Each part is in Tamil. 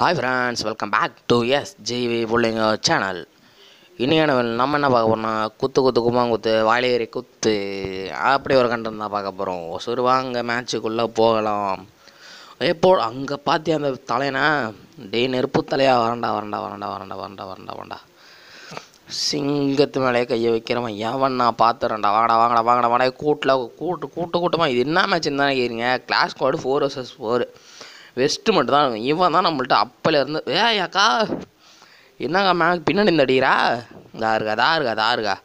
Hi friends welcome back to S G V புள்ளிங்க channel இனியான நம்ம என்ன பார்க்க போகிறோம்னா குத்து குத்து கும்மாங்குத்து வாழையேறி குத்து. அப்படி ஒரு கண்டம் தான் பார்க்க போகிறோம் ஒசூர் வாங்க மேட்சுக்குள்ளே போகலாம். எப்போ அங்கே பார்த்தியா அந்த தலையனா? டே நெருப்பு தலையா? வரண்டா வரண்டா வரண்டா வரண்டா வரண்டா வரண்டா வரண்டா. சிங்கத்து மேலே கையை வைக்கிறவன் எவன் நான் பார்த்துறேன்டா. வாங்கடா வாங்கடா வாங்கடா வாடா. கூட்டில் கூட்டு கூட்டு கூட்டமாக இது என்ன மேட்ச்னு தானே கேட்குறீங்க கிளாஸ் கோடு ஃபோர் வர்சஸ் ஃபோர் வெஸ்ட்டு மட்டும் தான் இருக்கும். இவன் தான் நம்மள்ட்ட அப்பலேருந்து ஏ அக்கா என்னங்க மேம் பின்னாடி இந்த அடிக்கிறா? இதா இருக்கா இதா இருக்கா அதா இருக்கா.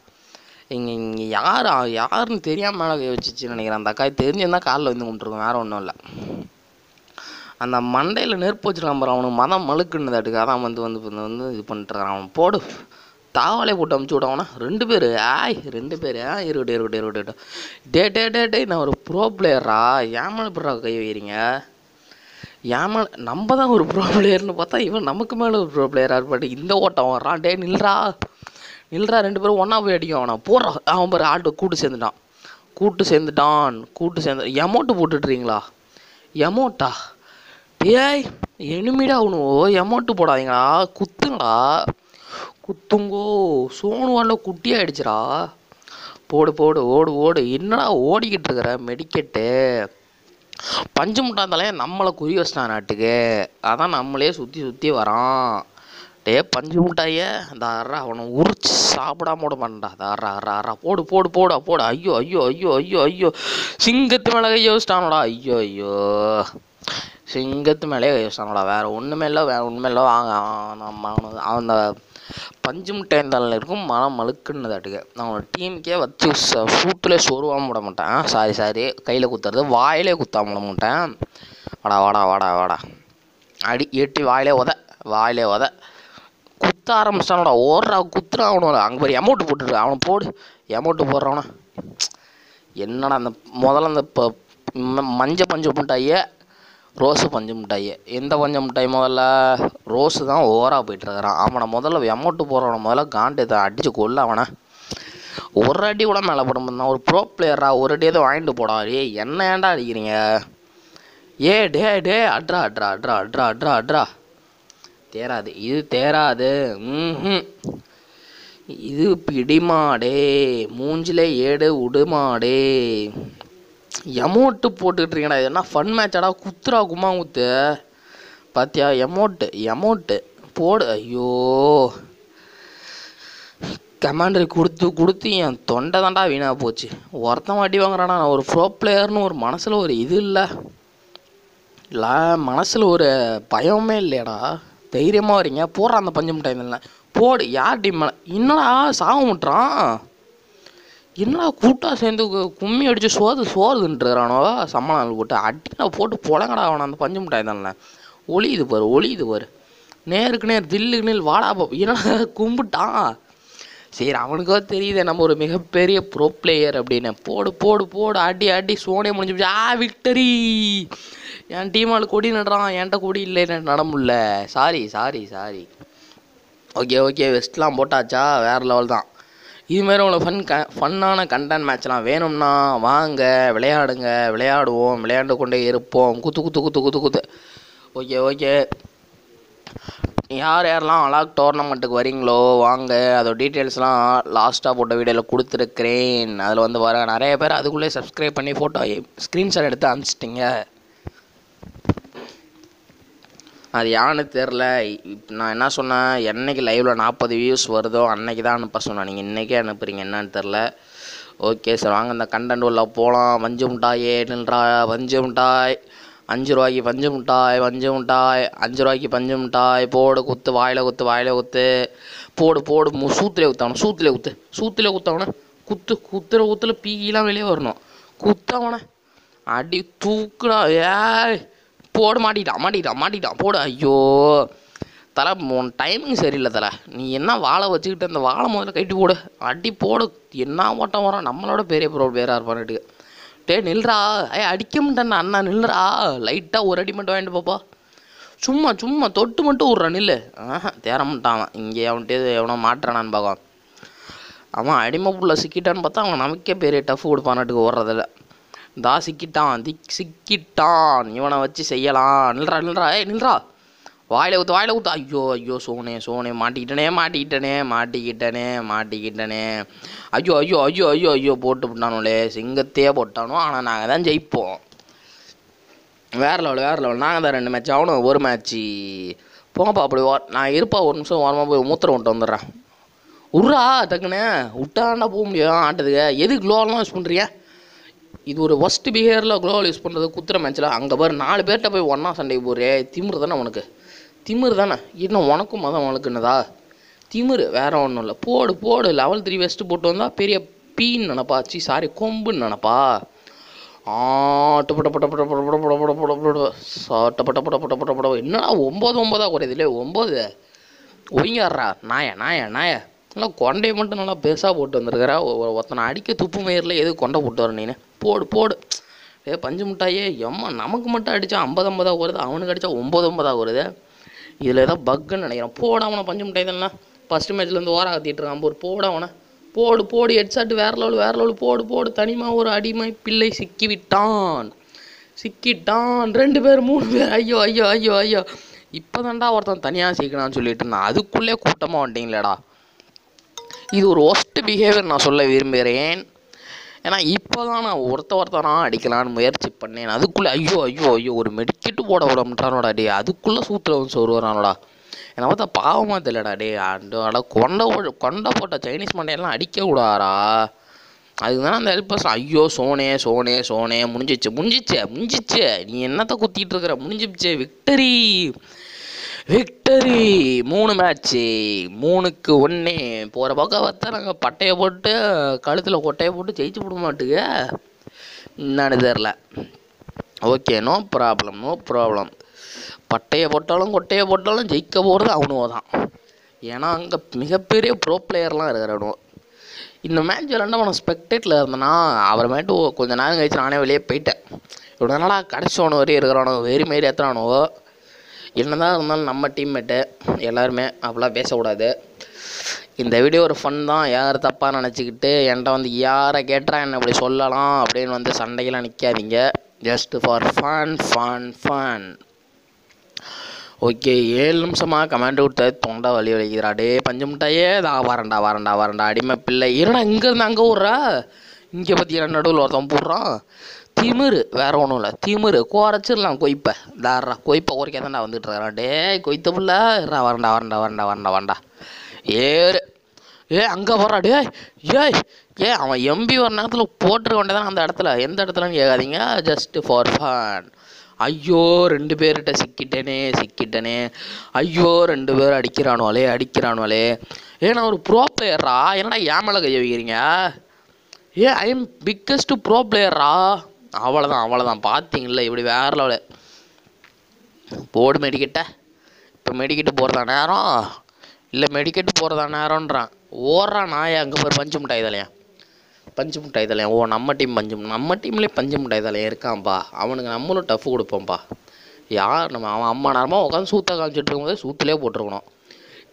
இங்கே இங்கே யார் யாருன்னு தெரியாமல் மேலே கை நினைக்கிறேன். அந்த அக்கா தெரிஞ்சிருந்தால் காலில் வந்து கும்பிட்டுருக்கோம் வேறு ஒன்றும் இல்லை. அந்த மண்டையில் நெருப்பு வச்சுருக்கான் பாரு அவனுக்கு. மதம் மழுக்குன்னு அதுக்கு அதான் வந்து வந்து வந்து வந்து இது பண்ணிட்டுருக்கான் அவன். போடு. தாவலே போட்டு அமுச்சு விட்டவனா? ரெண்டு பேர். ஆய் ரெண்டு பேர். ஆ இருக்கட்டும் இருக்கட்டும் இருக்கட்டும் டே டே டே டே நான் ஒரு ப்ரோ பிளேயரா ஏமால பிறா கை வைக்கிறீங்க? ஏமா நம்ம தான் ஒரு ப்ரோ பிளேயர்னு பார்த்தா இவன் நமக்கு மேலே ஒரு ப்ரோ பிளேயராக இருப்பாட்டு இந்த ஓட்டம் வர்றான் டே நில்றா. நில்றா ரெண்டு பேரும் ஒன்றா போய் அடிக்கும். அவனை போடுறான் அவன் பாரு ஆட்டோ கூட்டு சேர்ந்துட்டான். கூட்டு சேர்ந்துட்டான். கூட்டு சேர்ந்து எமௌண்ட்டு போட்டுட்றீங்களா எமௌண்ட்டா டேய் எனிமிடா அவனு எமௌண்ட்டு போடாதீங்களா குத்துங்கடா. குத்துங்கோ. சோனு குட்டி குட்டியாயிடுச்சுடா போடு போடு ஓடு ஓடு. என்னடா ஓடிக்கிட்டு இருக்கிற மெடிக்கெட்டு பஞ்சு முட்டாந்தாலே நம்மளை குறி வச்சிட்டான் நாட்டுக்கு. அதான் நம்மளே சுற்றி சுற்றி வரான். டே பஞ்சு முட்டாய தாரா அவனை உரிச்சு சாப்பிடாம விட மாட்டா தாரா அறா அறா போடு போடு போடா போடு. ஐயோ ஐயோ ஐயோ ஐயோ ஐயோ. சிங்கத்து மேலே கை வச்சிட்டானோடா. ஐயோ ஐயோ. சிங்கத்து மேலே கை வச்சிட்டானோடா. வேற ஒன்றுமே இல்லை வேற ஒன்றுமே இல்லை. வாங்க அவன் அவன் அந்த பஞ்சு முட்டையந்தாளில் இருக்கும் மனம் மழுக்குன்னதாட்டுக்கு அவனோட டீமுக்கே வச்சு சூட்டில் சொருவாம விட மாட்டேன். சாரி சாரி கையில் குத்துறது வாயிலே குத்தாம விட மாட்டேன். வாடா வாடா வாடா வாடா. அடி எட்டி வாயிலே உத வாயிலே உத. குத்த ஆரம்பிச்சிட்டானோடா ஓடுறா குத்துறான் அவனோட. அங்கே போய் அமௌண்ட் போட்டுருக்கு. அவனை போடு. அமௌண்ட்டு போடுறவனா. என்னடா அந்த முதல்ல அந்த இப்போ மஞ்ச பஞ்சு மிட்டாயே. ரோஸு பஞ்சு மிட்டாய். எந்த பஞ்சு மிட்டாய் முதல்ல ரோஸு தான் ஓவராக போயிட்டுருக்கிறான். அவனை முதல்ல எமௌண்ட்டு போடுறவனை முதல்ல காண்டு இதை அடித்து கொள்ள அவனை. ஒரு அடி கூட மேலே போட முடியும் ஒரு ப்ரோ பிளேயரா ஒரு அடி எதுவும் வாங்கிட்டு போடா. ஏ என்ன ஏன்டா அடிக்கிறீங்க? ஏ டே டே அட்ரா அட்ரா அட்ரா அட்ரா அட்ரா அட்ரா. தேராது. இது தேராது. ம் இது பிடிமாடே. மூஞ்சிலே ஏடு உடுமாடே. எமௌண்ட்டு போட்டுக்கிட்டுருக்கீங்கடா இது என்ன ஃபன் மேட்சாடா குத்துறா குமா குத்து. பாத்தியா எமோட்டு எமோட்டு போடு. ஐயோ. கமாண்டர் கொடுத்து கொடுத்து என் தொண்டை தாண்டா வீணாக போச்சு. ஒருத்தன் வாட்டி வாங்குறானா. நான் ஒரு ப்ரோ பிளேயர்னு ஒரு மனசில் ஒரு இது இல்லை. இல்லை மனசில் ஒரு பயமே இல்லையடா. தைரியமாக வரீங்க. போடுறான் அந்த பஞ்சு மிட்டாய் இல்லை போடு. யார் டீம் என்னடா சாக முட்டுறான்? என்னடா கூட்டாக சேர்ந்து கு- கும்மி அடிச்சு சோது சோறுதுன்றானோ சம்மணம் போட்டு அடினா போட்டு புலங்கடா அவனை அந்த பஞ்சு மிட்டாய் தானே. ஒளியுது பாரு ஒளியுது பாரு. நேருக்கு நேர் தில்லுக்கு நில் வாடா போ. என்னடா கும்பிட்டான்? சரி அவனுக்கோ தெரியுதே நம்ம ஒரு மிகப்பெரிய ப்ரோ பிளேயர் அப்படின்னு. போடு போடு போடு அடி அடி சோனியா முடிஞ்சு போச்சு. ஆ விக்டரி! என் டீம் ஆள் கொடி நடுறான் என்கிட்ட கொடி இல்லை நட முடியல. Sorry sorry sorry okay okay வெஸ்ட்லாம் போட்டாச்சா? வேறு லெவல் தான். இதுமாரி உங்களுக்கு ஃபன் க ஃபன்னான கண்டென்ட் மேட்ச்லாம் வேணும்னா வாங்க விளையாடுங்க விளையாடுவோம் விளையாண்டு கொண்டே இருப்போம். குத்து குத்து குத்து குத்து குத்து. ஓகே ஓகே யார் யாரெல்லாம் அலாக் டோர்னமெண்ட்டுக்கு வரீங்களோ வாங்க அதோட டீட்டெயில்ஸ்லாம் லாஸ்ட்டாக போட்ட வீடியோவில் கொடுத்துருக்கிறேன். அதில் வந்து வர நிறைய பேர் அதுக்குள்ளே சப்ஸ்கிரைப் பண்ணி ஃபோட்டோ ஸ்க்ரீன்ஷாட் எடுத்து அனுப்பிச்சிட்டிங்க. அது யான்னு தெரில நான் என்ன சொன்னேன்? என்றைக்கு லைவில் நாற்பது வியூஸ் வருதோ அன்றைக்கி தான் அனுப்ப சொன்னேன். நீங்கள் இன்றைக்கே அனுப்புகிறீங்க என்னன்னு தெரில ஓகே சார் வாங்க இந்த கண்டென்ட் உள்ள போகலாம் வஞ்சு மிட்டாயே நின்றா வஞ்சு மிட்டாய். அஞ்சு ரூபாய்க்கு பஞ்சு மிட்டாய் வஞ்சு மிட்டாய். அஞ்சு ரூபாய்க்கு பஞ்சு மிட்டாய். போடு குத்து வாயில் குத்து வாயில் குத்து. போடு போடு மு சூத்திலே குத்தவனே சூத்திலே குத்து. சூத்திலே குத்தவனே குத்து குத்துற குத்துல பீலாம் வெளியே வரணும். குத்தவனே அடி தூக்குடா ஏய். போடு மாட்டிட்டான் மாட்டிட்டான் மாட்டிட்டான் போடு. ஐயோ தலை உன் டைமிங் சரியில்லை தலை. நீ என்ன வாழை வச்சுக்கிட்டு அந்த வாழை முதல்ல கட்டி போடு. அடி போடு. என்ன ஓட்டம் வரும் நம்மளோட பெரிய ப்ரோ பேராக இருப்பான்ட்டு டே நில்றா. ஏ அடிக்க மாட்டேன் அண்ணா நில்றா. லைட்டாக ஒரு அடி மட்டும் வாங்கிட்டு பாப்பா. சும்மா சும்மா தொட்டு மட்டும் விட்றான் நில்லு. ஆஹா தேர மாட்டான் அவன். இங்கே அவன்கிட்ட எவனோ மாட்டுறானான்னு பார்க்கலாம். அவன் அடிமை புள்ள சிக்கிட்டான்னு பார்த்தா அவன் நமக்கே பெரிய டஃப் கொடுப்பான்ட்டுக்கு ஓடுறதில்ல. தா சிக்கிட்டான் திக் சிக்கிட்டான். இவனை வச்சு செய்யலாம். நில்றா நில்றா. ஏய் நில்றா. வாயில ஊத்து வாயில ஊத்து. ஐயோ ஐயோ சோனே சோனே. மாட்டிக்கிட்டனே மாட்டிக்கிட்டனே மாட்டிக்கிட்டனே மாட்டிக்கிட்டனே. ஐயோ ஐயோ ஐயோ ஐயோ ஐயோ போட்டு விட்டானுலே சிங்கத்தையே போட்டானோ? ஆனால் நாங்கள் தான் ஜெயிப்போம். வேற லெவல் வேற லெவல் நாங்கள் தான் ரெண்டு மேட்ச் அவனும் ஒரு மேட்ச்சு போங்கப்பா அப்படி ஓ நான் இருப்பா ஒரு நிமிஷம் ஓரமாக போய் மூத்திரம் விட்டு வந்துடுறேன். உர்றா டக்குன்னு. விட்டாண்டா போக முடியும். ஆட்டத்துக்கு எது க்ளோவெல்லாம் யூஸ் பண்ணுறியா இது ஒரு ஒஸ்ட் பிஹேவியரில் குளோபல் யூஸ் பண்ணுறது குத்துற மேட்ச்சில் அங்கே பாரு நாலு பேர்கிட்ட போய் ஒன்றா சண்டை போகிறே திமிர் தானே உனக்கு திமிர் தானே இன்னும் உனக்கும் மதம் உனக்குன்னதா திமிர் வேற ஒன்றும் இல்லை போடு போடு லெவல் த்ரீ வெஸ்ட்டு போட்டு வந்தால் பெரிய பீன்னு நினப்பா சி சாரி கொம்புன்னு நினப்பா என்னடா ஒம்பது ஒம்பதா குறையுதுல ஒம்பது ஒய்யாடுறா நாய நாய நாய நல்லா கொண்டையை மட்டும் நல்லா பெருசாக போட்டு வந்திருக்கிறா. ஒருத்தனை அடிக்க துப்பு மயிரில் எது கொண்டை போட்டு வர நீ போடு போடு. ஏ பஞ்சு மிட்டாயே எம்மா நமக்கு மட்டும் அடித்தா ஐம்பது ஐம்பதா வருது அவனுக்கு அடித்தா ஒம்பது ஒம்பதா வருது. இதில் ஏதோ பக்குன்னு நினைக்கிறேன். போட அவனை பஞ்சு மிட்டாய் தானே ஃபஸ்ட்டு மேட்ச்லேருந்து ஓரம் ஆத்திட்டு இருக்கான் ஒரு போட அவனை. போடு போடு. ஹெட்ஷாட் வேற லெவல் வேற லெவல் போடு போடு. தனிமா ஒரு அடிமை பிள்ளை சிக்கி விட்டான் சிக்கிட்டான். ரெண்டு பேர் மூணு பேர். ஐயோ ஐயோ ஐயோ ஐயோ. இப்போதான்டா ஒருத்தன் தனியாக சிக்கனான்னு சொல்லிட்டு இருந்தான். அதுக்குள்ளே கூட்டமாக வந்துட்டீங்களேடா. இது ஒரு ஒஸ்ட் பிஹேவியர் நான் சொல்ல விரும்புகிறேன். ஏன்னா இப்போ தான் நான் ஒருத்த ஒருத்தனா அடிக்கலான்னு முயற்சி பண்ணேன். அதுக்குள்ளே ஐயோ ஐயோ ஐயோ ஒரு மெடிக்கெட்டு போட விடமாட்டானோடா டே அதுக்குள்ளே சூத்திர வந்து சொருவானோடா என்னை பார்த்தா பாவமாக தெரியலடா டே அட கொண்டை போ- கொண்டை போட்ட சைனீஸ் மண்டையெல்லாம் அடிக்க கூடாரா அதுக்கு தானே அந்த ஹெல்ப்பர்ஸ் ஐயோ சோனே சோனே சோனே முடிஞ்சிச்சு முடிஞ்சிச்சு முடிஞ்சிச்சு நீ என்னத்தை குத்திட்டு இருக்கிற? முடிஞ்சிச்சு விக்டரி விக்டரி மூணு மேட்ச்சு மூணுக்கு ஒன்று போகிற பக்கம் பார்த்தா நாங்கள் பட்டையை போட்டு கழுத்தில் கொட்டையை போட்டு ஜெயிச்சு விட மாட்டுங்க. என்னன்னு தெரில okay no problem no problem பட்டையை போட்டாலும் கொட்டையை போட்டாலும் ஜெயிக்க போகிறது அவனுவோ தான். ஏன்னா அங்கே மிகப்பெரிய ப்ரோ பிளேயர்லாம் இருக்கிறானோ இந்த மேட்ச் விளாண்டா அவனை ஸ்பெக்டேட்டில் இருந்தேன்னா அப்புறமேட்டு ஒ- கொஞ்ச நேரம் கழிச்சு நானே வெளியே போயிட்டேன். இவ்வளோ நாளாக ஒன்று வரையும் இருக்கிறானோ வெறி மாரி என்ன என்னதான் இருந்தாலும் நம்ம டீம்மேட்டு எல்லாருமே அப்படிலாம் பேசக்கூடாது. இந்த வீடியோ ஒரு ஃபன் தான். யார் தப்பாக நினச்சிக்கிட்டு என்கிட்ட வந்து யாரை கேட்டா என்ன அப்படி சொல்லலாம் அப்படின்னு வந்து சண்டைக்கெல்லாம் நிற்காதீங்க just for fun fun fun okay ஏழு நிமிஷமாக கமெண்ட் கொடுத்த தொண்டை வலி வலிக்குதுடா. டே பஞ்சு முட்டையே. தா வரண்டா வரண்டா வரண்டா அடிமை பிள்ளை. இருடா இங்கேருந்து அங்கே விட்றா இங்கே பற்றி நடுவில் ஒருத்தன் போடுறான். திமிரு வேற ஒன்றும் இல்லை. திமிரு குறைச்சிடலாம் கொய்ப்பை. தாரா கொய்ப்பை குறைக்க தான்டா வந்துட்டு இருக்கிறான் டே கொய்த்த புள்ள. வரண்டா வரண்டா வரண்டா வரண்டா வரண்டா. ஏறு. ஏ அங்கே போகிறா டே ஏய் ஏ அவன் எம்பி ஒரு நேரத்தில் போட்டுருக்க வேண்டியதான் அந்த இடத்துல. எந்த இடத்துலன்னு கேட்காதீங்க. ஜஸ்ட் ஃபார் ஃபன் ஐயோ ரெண்டு பேர்கிட்ட சிக்கிட்டேனே சிக்கிட்டேனே. ஐயோ ரெண்டு பேர் அடிக்கிறானுவாலே அடிக்கிறானுவாலே ஏ நான் ஒரு ப்ரோ பிளேயரா என்னடா ஏன் மேலே கைய வைக்கிறீங்க? ஏ ஐ எம் பிக்கஸ்ட் ப்ரோ பிளேயரா அவ்வளோதான் அவ்வளோதான் பார்த்தீங்களா இப்படி வேற லெவலு போடு மெடிக்கெட்டை இப்போ மெடிக்கெட்டு போகிறதா நேரம்? இல்லை மெடிக்கெட்டு போகிறதா நேரம்ன்றான். ஓடுறான் நாயா அங்கே போய் பஞ்சு மிட்டாய் தலையா. பஞ்சு மிட்டாய் தலையா. ஓ நம்ம டீம் பஞ்சு நம்ம டீம்லேயே பஞ்சு மிட்டாய் தலையா இருக்கான்ப்பா. அவனுக்கு நம்மளும் டஃப் கொடுப்போம்ப்பா. யார் நம்ம அவன் அம்மா நேரமாக உட்காந்து சூத்த காமிச்சிட்டு இருக்கும்போது சூத்துலேயே போட்டிருக்கணும்.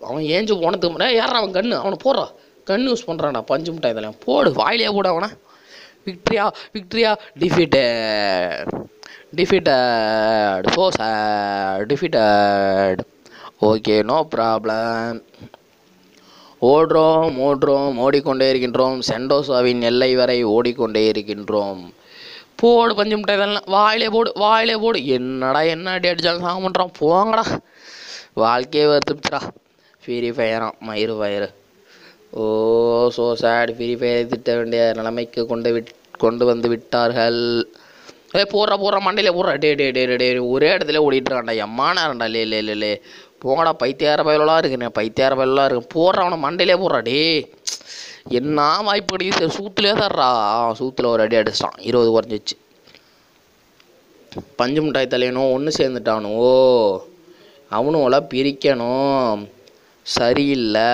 அவன் ஏஞ்சு போனதுக்கு முன்னாடி யார் அவன் கண்ணு? அவனை போடுறான் கண் யூஸ் பண்ணுறான்டா பஞ்சு மிட்டாய் தலையா. போடு வாயிலே போட அவனை. விக்ட்ரியா விக்ட்ரியா டிஃபீட்டட் டிஃபீட்டட் ஃபோ டிஃபீட்டட் ஓகே நோ ப்ராப்ளம் ஓடுறோம் ஓடுறோம் ஓடிக்கொண்டே இருக்கின்றோம். சென்டோசாவின் எல்லை வரை ஓடிக்கொண்டே இருக்கின்றோம். போடு பஞ்சு முட்டை இதெல்லாம். வாயிலே போடு வாயிலே போடு. என்னடா என்ன அடி அடிச்சாலும் சாக பண்ணுறான் போங்கடா. வாழ்க்கையே வருத்துச்சுடா ஃப்ரீ ஃபயராம் மயிறு fire oh so sad free fire திட்ட வேண்டிய நிலைமைக்கு கொண்டு விட் கொண்டு வந்து விட்டார்கள். ஏ போடுற போடுற மண்டையில் போடுற. டே டே டே டே, ஒரே இடத்துல ஓடிட்டுருக்காண்டா எம்மா நேரம்டா லே லே லே லே. போங்கடா பைத்தியார பயலெல்லாம் இருக்குண்ணே பைத்தியார பயலெல்லாம் இருக்கு. போடுறவனை மண்டையிலே போடுறா. டே என்ன வாய்ப்பு கிடைக்குது சரி சூத்துலேயே தர்றா. சூத்தில் ஒரு அடி அடிச்சிட்டான். இருபது குறைஞ்சிச்சு. பஞ்சு மிட்டாய் தலையனும் ஒன்று சேர்ந்துட்டானோ? அவனும் பிரிக்கணும். சரியில்லை.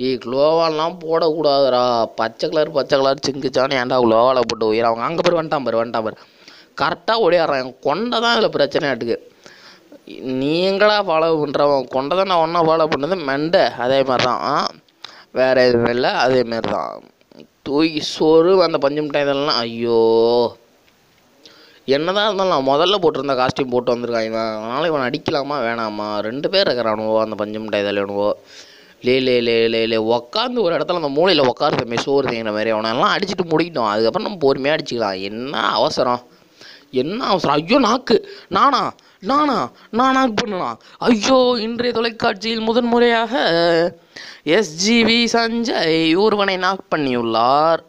ஏய் குளோவாலாம் போடக்கூடாதுடா. பச்சை கலர் பச்சை கலர் சிங்கிச்சானு ஏன்டா குளோவால போட்டு உயிர்? அவங்க அங்கே பேர் வந்துட்டான் பாரு வந்துட்டான் பாரு. கரெக்டாக ஓடியாடுறான். என் கொண்டை தான் இதில் பிரச்சனையாட்டுக்கு நீங்களா ஃபாலோ பண்ணுறவன் கொண்டை தான் நான் ஒன்றா ஃபாலோ பண்ணது மெண்டை. அதே மாதிரி தான் ஆ? வேறு எதுவும் இல்லை. அதேமாரி தான் தூக்கி சோறு அந்த பஞ்சு மிட்டாய் இதெல்லாம் ஐயோ. என்னதான் இருந்தாலும் நான் முதல்ல போட்டிருந்த காஸ்டியூம் போட்டு வந்திருக்கான் இவன். அதனால் இவன் அடிக்கலாமா? வேணாமா? ரெண்டு பேர் இருக்கிறானுவோ அந்த பஞ்சு மிட்டாய் தலைவனுவோ லே லே லே லே லே உக்காந்து ஒரு இடத்துல அந்த மூலையில் சோறு மெசோறுங்கிற மாதிரி அவனெல்லாம் அடிச்சுட்டு முடிக்கிட்டோம். அதுக்கப்புறம் நம்ம பொறுமையாக அடிச்சுக்கலாம். என்ன அவசரம்? என்ன அவசரம்? ஐயோ நாக்கு. நானா? நானா? நானா? நாக்கு பண்ணனா ஐயோ இன்றைய தொலைக்காட்சியில் முதன்முறையாக எஸ்ஜிவி சஞ்சய் ஒருவனை நாக் பண்ணியுள்ளார்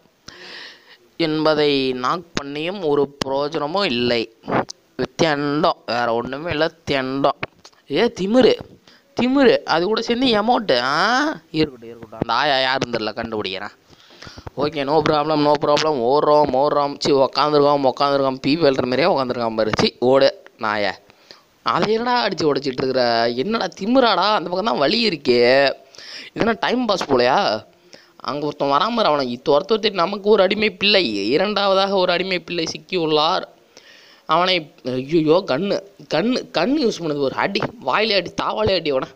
என்பதை நாக் பண்ணியும் ஒரு பிரயோஜனமும் இல்லை. தெண்டம். வேற ஒன்றுமே இல்லை தெண்டம். ஏ திமிரு. திமிரு அது கூட சேர்ந்து எமௌண்ட்டு ஆ இருக்கட்டும் இருக்கட்டும். அந்த ஆயா யாருன்னு தெரில கண்டுபிடிக்கிறேன். Okay no problem no problem ஓடுறோம் ஓடுறோம் சி உக்காந்துருக்கோம் உக்காந்துருக்கோம் பீ வெல்ற மாதிரியே உக்காந்துருக்கான் பாரு. சி ஓடு நாய. அதை என்னடா அடித்து உடச்சிட்டு இருக்கிற? என்னடா திமிராடா? அந்த பக்கம் தான் வழி இருக்கே. இதெல்லாம் டைம் பாஸ் போலையா? அங்கே ஒருத்தன் வராமல் அவனை துரத்து ஒருத்தர் நமக்கு ஒரு அடிமை பிள்ளை. இரண்டாவதாக ஒரு அடிமை பிள்ளை சிக்கி உள்ளார் அவனை ஐயோ கண்ணு கண்ணு கண் யூஸ் பண்ணது. ஒரு அடி வாயிலே அடி தாவாலே அடி அவனை.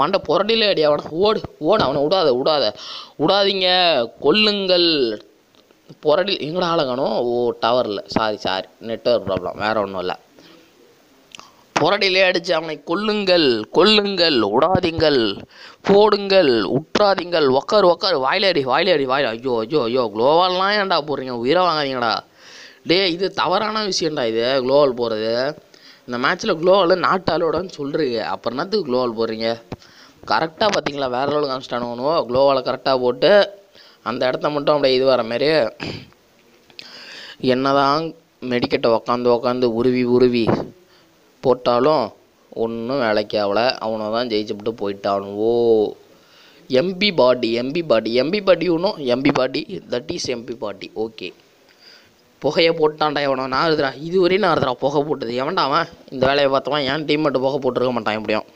மண்டை புரடியிலே அடி அவனை. ஓடு ஓடு அவனை விடாத விடாத. விடாதீங்க கொல்லுங்கள். புரடி எங்கடா ஆளை ஓ டவரில் சாரி சாரி நெட்ஒர்க் ப்ராப்ளம் வேற ஒன்றும் இல்லை. புரடியிலே அடித்து அவனை கொல்லுங்கள் கொல்லுங்கள் உடாதீங்கள் போடுங்கள் உற்றாதீங்கள். உக்காரு உக்காரு. வாயில அடி வாயில அடி ஐயோ ஐயோ ஐயோ குளோவால்லாம் ஏன்டா போடுறீங்க? உயிரை வாங்காதீங்கடா. டே இது தவறான விஷயம்டா இது குளோவல் போகிறது இந்த மேட்ச்சில் குளோவல் நாட்டாளோடன்னு சொல்கிறீங்க அப்புறம் என்னத்துக்கு குளோவல் போடுறீங்க? கரெக்டாக பார்த்தீங்களா? வேற லெவலுக்கு காமிச்சிட்டானுவோ குளோவலை கரெக்டாக போட்டு அந்த இடத்த மட்டும் அப்படியே இது வர மாரி. என்னதான் மெடிக்கெட்டை உக்காந்து உக்காந்து உருவி உருவி போட்டாலும் ஒன்றும் வேலைக்கு ஆகல. அவனை தான் ஜெயிச்சுப்புட்டு போயிட்டானுவோ. எம்பி பாடி எம்பி பாடி எம்பி பாடி ஒன்றும் எம்பி பாடி தட் இஸ் எம்பி பாடி ஓகே புகையை போட்டான்டா எவனோ நான் இருதுடா இதுவரையும் நான் இருதுடா புகை போட்டது. எவன்டா அவன்? இந்த வேலையை பார்த்தவன் என் டீம்மேட்டு புகை போட்டிருக்க மாட்டான் எப்படியும்.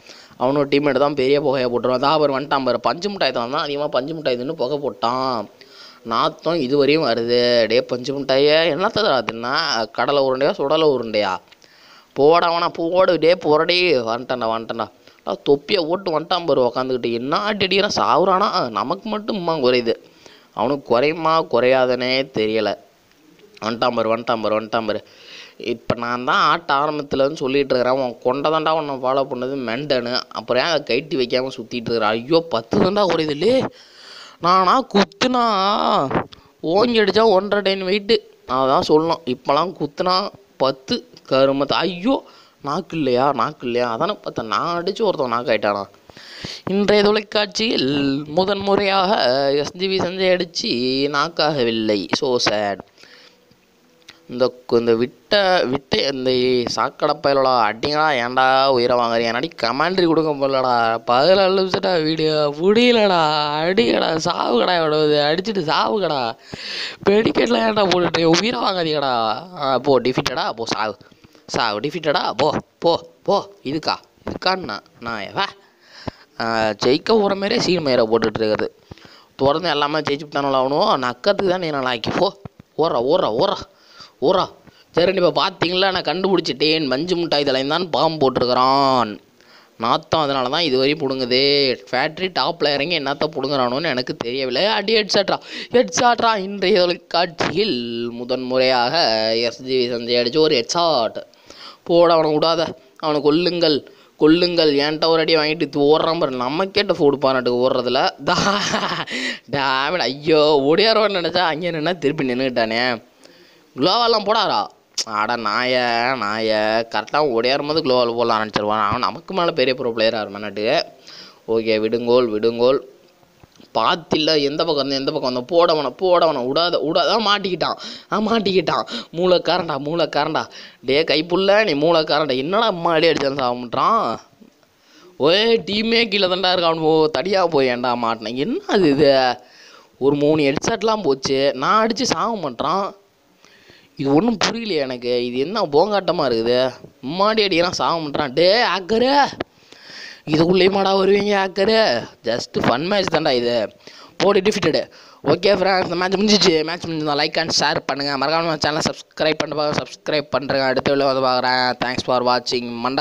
அவனோட டீம்மேட் தான் பெரிய புகையை போட்டுருவான் தான் அவர் வந்துட்டான் பாரு. பஞ்சு மிட்டாய் தான். தான் அதிகமாக பஞ்சு மிட்டாய் தின்னு புகை போட்டான். நாத்தம் இதுவரையும் வருது. டே பஞ்சு மிட்டாயே. என்னத்தடா தின்னா? கடலை உருண்டையா சுடலை உருண்டையா? போடவனா போடு. டே போடடி வந்துட்டேன்டா வந்துட்டேன்டா. தொப்பியை ஓட்டு வந்துட்டான் பாரு உக்காந்துக்கிட்டு. என்ன அடி அடிக்கிறான் சாவுறானா? நமக்கு மட்டும் இம்மா குறையுது. அவனுக்கு குறையுமா குறையாதனே தெரியலை. வந்துட்டான் பாரு வந்துட்டான் பாரு வந்துட்டான் பாரு. இப்போ நான் தான் ஆட்ட ஆரம்பத்துலன்னு சொல்லிகிட்டு இருக்கிறேன். உன் கொண்ட தாண்டா உன்னை ஃபாலோ பண்ணது மெண்டனு. அப்புறம் ஏன் அதை கைட்டி வைக்காமல் சுற்றிட்டு இருக்கிறேன் ஐயோ பத்து தாண்டா குறையுது நானா குத்துனா ஓங்கி அடித்தா ஒன்றரை டைன் வெயிட்டு அதான் சொல்லணும். இப்போலாம் குத்துனா பத்து கருமத்து. ஐயோ நாக்கு இல்லையா நாக்கு இல்லையா? அதானே பார்த்தேன். நான் அடித்து ஒருத்தன் நாக்காயிட்டானா இன்றைய தொலைக்காட்சியில் முதன் முறையாக எஸ்ஜிவி சஞ்சய் அடித்து நாக்காகவில்லை ஸோ சேட் இந்த இந்த விட்ட விட்ட இந்த சாக்கடப்பயலோட அடிங்களா ஏன்டா உயிரை வாங்குறீங்க? அடி கமாண்ட்ரி கொடுக்க போலடா பதினாலு நிமிஷம்டா வீடியோ முடியலடா. அடிக்கடா சாவுக்கடா விடுவது அடிச்சுட்டு சாவுக்கடா. பெடிக்கெட்லாம் ஏன்டா போட்டுட்டு உயிரை வாங்காதீங்கடா. போ டிஃபிட்டடா போ சாவு. சாவு டிஃபிட்டடா போ போ போ. இதுக்கா? இதுக்கான்னா? நான் வா ஜெயிக்க போகிற மாதிரியே சீன் மயிரை போட்டுட்டு இருக்கிறது திறந்து எல்லாமே ஜெயிச்சு விட்டானுல அவனும். நக்கத்துக்கு தான் நீ நல்லா ஆக்கி போ. ஓடுறா ஓடுறா ஓடுறா. ஊரா சரி இப்போ பார்த்தீங்களா நான் கண்டுபிடிச்சிட்டேன். மஞ்சு மிட்டாய் தலையும் தான் பாம்பு போட்டிருக்கிறான். நாத்தம் அதனால தான் இதுவரையும் பிடுங்குது. ஃபேக்ட்ரி டாப்பில் இறங்கி என்னத்த பிடுங்குறானோன்னு எனக்கு தெரியவில்லை. அடி எட்ஸாட்ரா ஹெட்சாட்ரா இன்றைய தொலைக்காட்சியில் முதன் முறையாக எஸ்ஜி சஞ்சய் அடிச்சு ஒரு ஹெட்சாட் போட அவனை விடாத. அவனை கொல்லுங்கள். கொல்லுங்கள். ஏன்ட்ட ஒரு அடி வாங்கிட்டு ஓடுறான் பாரு. நம்ம கேட்ட ஃபுட் பாராட்டுக்கு ஓடுறதுல. தா டேமிட் ஐயோ ஓடியாரோன்னு நினச்சா அங்கே நின்னா திருப்பி நின்றுக்கிட்டானே குளோவெல்லாம் போடாரா அட நாய நாய. கரெக்டாக ஒடையாரும் போது குளோவால் போடலாம் ஆரம்பிச்சிருவான் அவன் நமக்கு மேலே பெரிய ப்ரோ பிளேயராக இருமானாட்டு ஓகே விடுங்கோல் விடுங்கோல். பார்த்தில்ல எந்த பக்கம் இருந்து எந்த பக்கம் வந்தோம் போடவனை போடவனை விடாத விடாத மாட்டிக்கிட்டான். ஆ மாட்டிக்கிட்டான். மூளைக்காரன்டா மூளைக்காரன்டா. டே கைப்புள்ள நீ மூளைக்காரன்டா. என்னடா அம்மா அடி அடிச்சாலும் சாப்பிட்றான் ஒரே டீமே கீழே தண்டா இருக்கான். ஓ தடியாக போய் ஏன்டா மாட்டினேன். என்ன அது இது? ஒரு மூணு ஹெட்செட்லாம் போச்சு. நான் அடித்து சாக மாட்டேறான் இது ஒன்றும் புரியலையே எனக்கு. இது என்ன போங்காட்டமாக இருக்குது? மும்மாடி அடிக்கிறான் சாக மாட்டேறான் டே ஆக்கரு இதுக்குள்ளேயுமாடா வருவீங்க ஆக்கரு ஜஸ்ட் ஃபன் மேட்ச் தான்டா இது. போடி டிஃபிட்டடு ஓகே ஃப்ரெண்ட்ஸ் இந்த மேட்ச் முடிஞ்சிச்சு. மேட்ச் முடிஞ்சிருந்தா லைக் அண்ட் ஷேர் பண்ணுங்கள் மறக்காமல் சேனலை சப்ஸ்கிரைப் பண்ணி பார்க்க சப்ஸ்கிரைப் பண்ணுறேன் அடுத்த வீடியோ வந்து பார்க்குறேன். தேங்க்ஸ் ஃபார் வாட்சிங் மண்ட